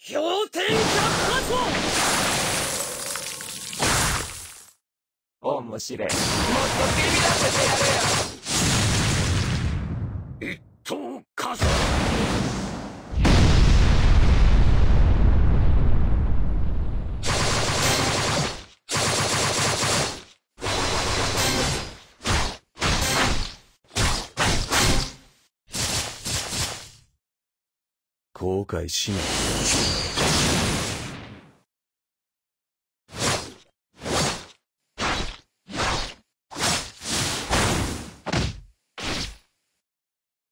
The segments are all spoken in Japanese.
氷点百発面白い。もっとビビらせてやるよ。一等火山後悔しない。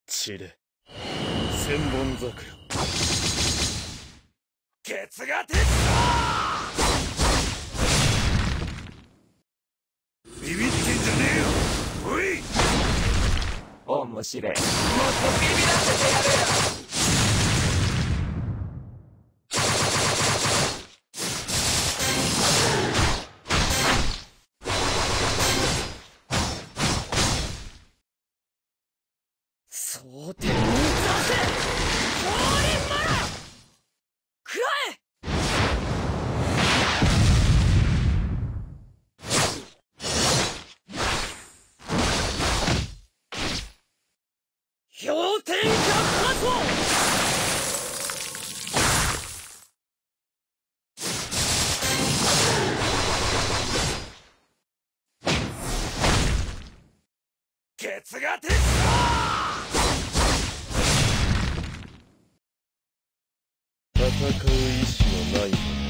血で。千本桜。ケツが鉄だビビってんじゃねえよ。おい！面白い。もっとビビらせて蒼天に出せ降臨マラ食らえケツが鉄だ戦う意志のない